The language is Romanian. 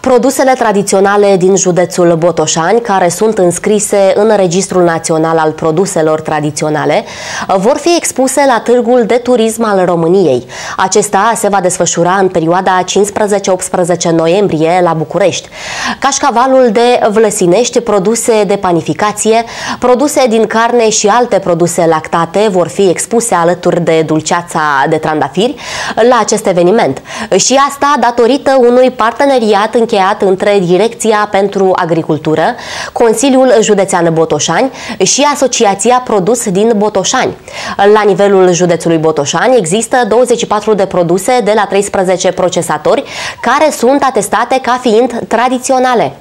Produsele tradiționale din județul Botoșani, care sunt înscrise în Registrul Național al Produselor Tradiționale, vor fi expuse la Târgul de Turism al României. Acesta se va desfășura în perioada 15-18 noiembrie la București. Cașcavalul de vlăsinești, produse de panificație, produse din carne și alte produse lactate vor fi expuse alături de dulceața de trandafiri la acest eveniment. Și asta datorită unui parteneriat încheiat între Direcția pentru Agricultură, Consiliul Județean Botoșani și Asociația Produs din Botoșani. La nivelul județului Botoșani există 24 de produse de la 13 procesatori care sunt atestate ca fiind tradiționale.